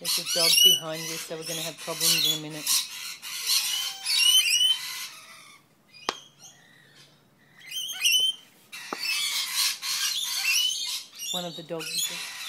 There's a dog behind you, so we're going to have problems in a minute. One of the dogs.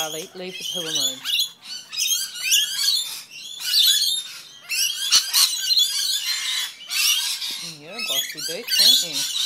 Charlie, leave the poo alone. Mm, you're a bossy bitch, aren't you?